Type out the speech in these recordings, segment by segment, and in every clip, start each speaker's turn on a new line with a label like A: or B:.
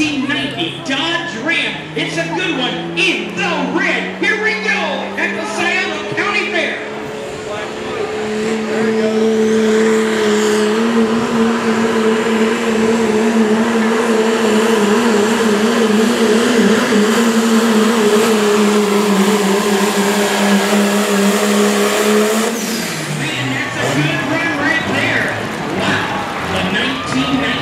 A: 1990 Dodge Ram. It's a good one in the red. Here we go at the Scioto County Fair. Man, that's a good run right there. Wow, the 1990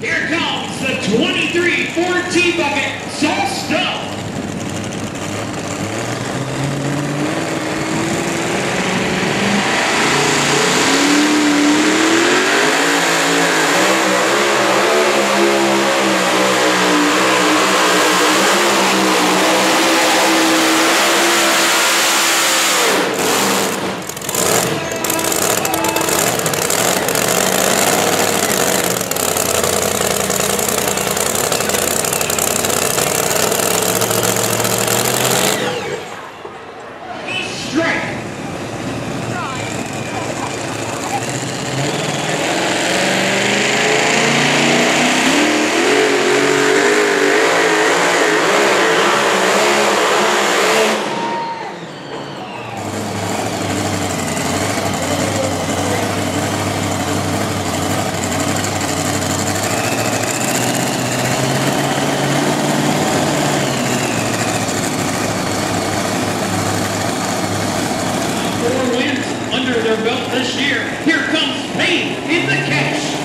A: Here comes the 23-14 bucket, so Stuff. under their belt this year. Here comes Payne in the catch.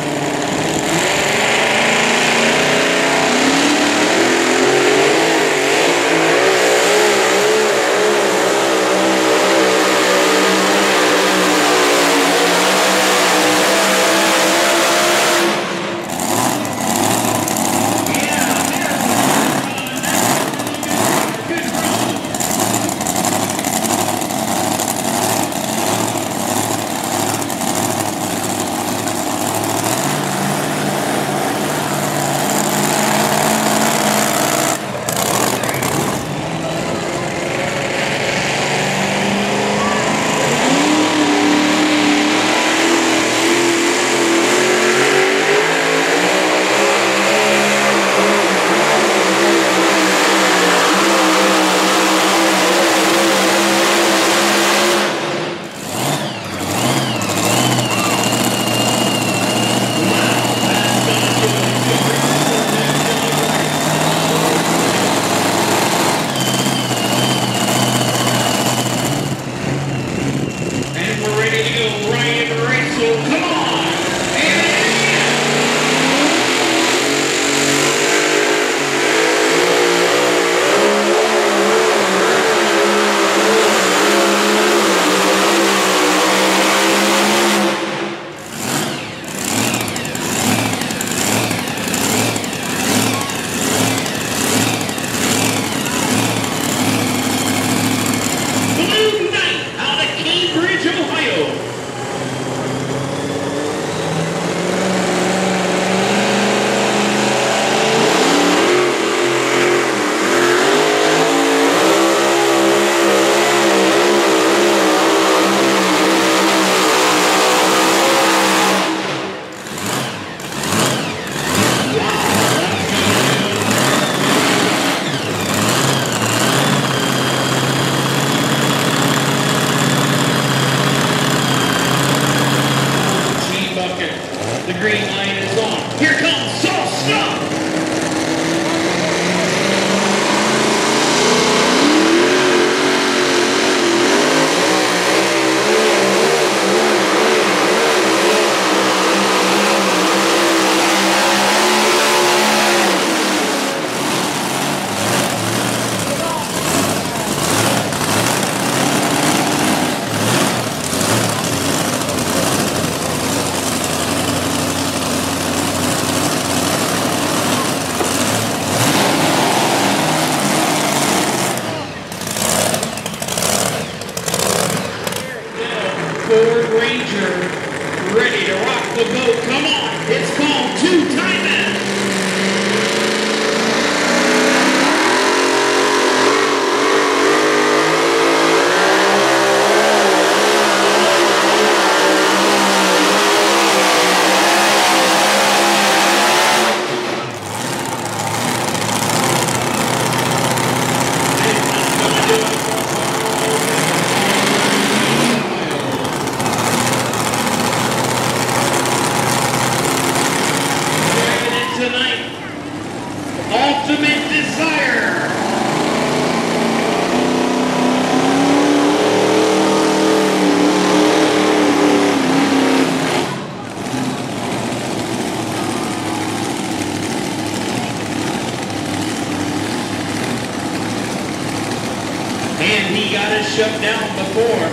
A: And he got it shut down before.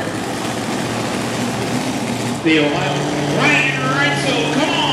A: The Ohio Ryan Reitzel, come on.